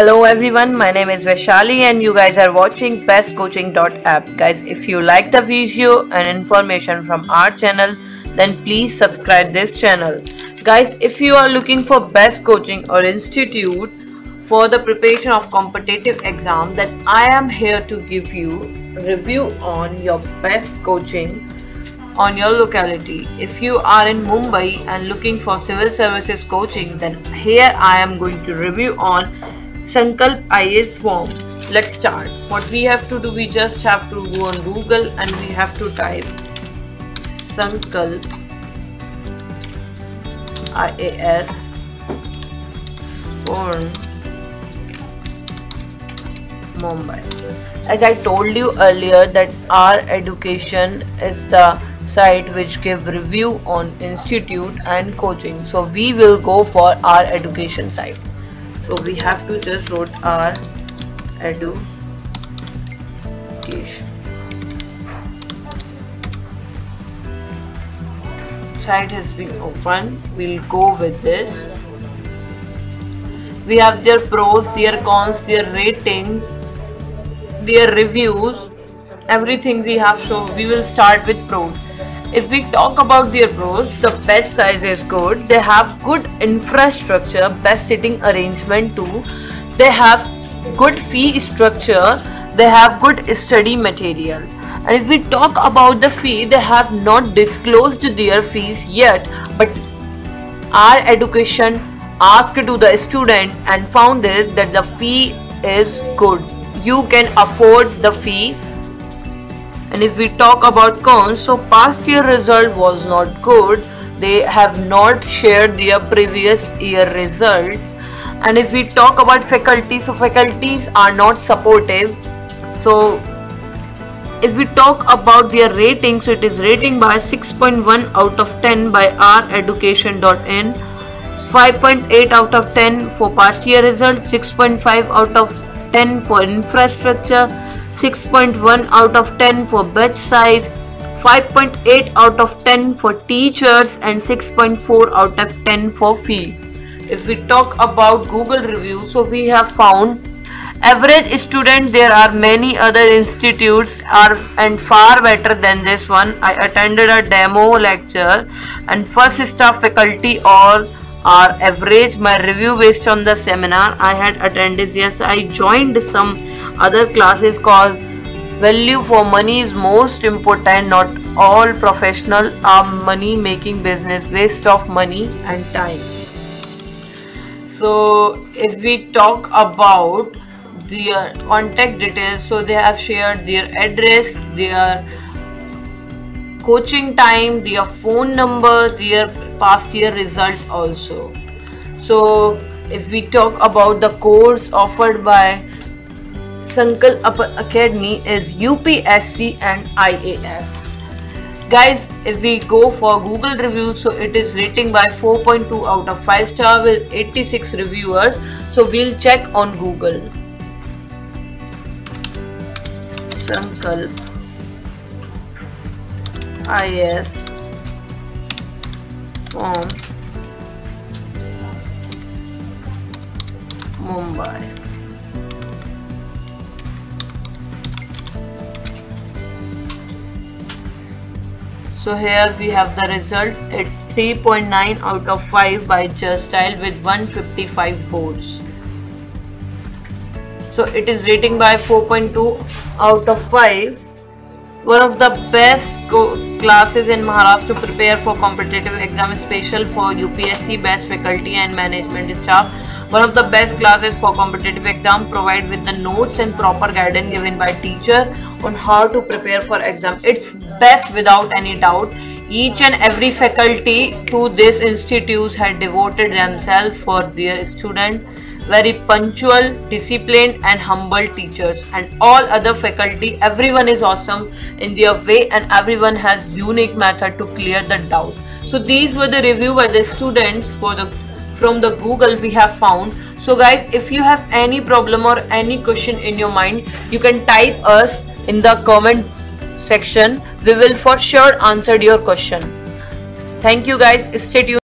Hello everyone, my name is Vaishali and you guys are watching bestcoaching.app. Guys, if you like the video and information from our channel, then please subscribe this channel. Guys, if you are looking for best coaching or institute for the preparation of competitive exam, then I am here to give you review on your best coaching on your locality. If you are in Mumbai and looking for civil services coaching, then here I am going to review on Sankalp IAS Forum. Let's start. What we have to do, we just have to go on Google and we have to type Sankalp IAS Forum Mumbai. As I told you earlier that our education is the site which give review on institute and coaching. So we will go for our education site so we have to just wrote our education. Site has been opened we'll go with this. We have their pros their cons their ratings their reviews. Everything we have. So we will start with pros if we talk about their pros, the best size is good. They have good infrastructure, best sitting arrangement too. They have good fee structure. They have good study material. And if we talk about the fee, they have not disclosed their fees yet. But our education asked to the student and found it that the fee is good. You can afford the fee and if we talk about cons so past year result was not good. They have not shared their previous year results. And if we talk about faculty so faculties are not supportive. So if we talk about their rating so it is rating by 6.1 out of 10 by oureducation.in 5.8 out of 10 for past year results 6.5 out of 10 for infrastructure 6.1 out of 10 for batch size, 5.8 out of 10 for teachers and 6.4 out of 10 for fee. If we talk about Google reviews, so we have found average student there are many other institutes are and far better than this one i attended a demo lecture and first staff faculty all are average my review based on the seminar i had attended yes i joined some other classes cause value for money is most important. Not all professional are money making business. Waste of money and time. So if we talk about their contact details so they have shared their address their coaching time their phone number their past year result also. So if we talk about the course offered by Sankalp Academy is UPSC and IAS. Guys, if we go for Google reviews, so it is rating by 4.2 out of 5 star with 86 reviewers. So we'll check on Google. Sankalp IAS Forum Mumbai. So here we have the result. It's 3.9 out of 5 by Justdial with 155 votes. So it is rating by 4.2 out of 5. One of the best classes in Maharashtra to prepare for competitive exam special for UPSC best faculty and management staff one of the best classes for competitive exam provide with the notes and proper guidance given by teacher on how to prepare for exam. It's best without any doubt. Each and every faculty to this institute had devoted themselves for their student very punctual, disciplined and humble teachers and all other faculty everyone is awesome in their way and everyone has unique method to clear the doubt. So these were the review by the students for the from the google we have found. So guys if you have any problem or any question in your mind you can type us in the comment section. We will for sure answer your question. Thank you guys. Stay tuned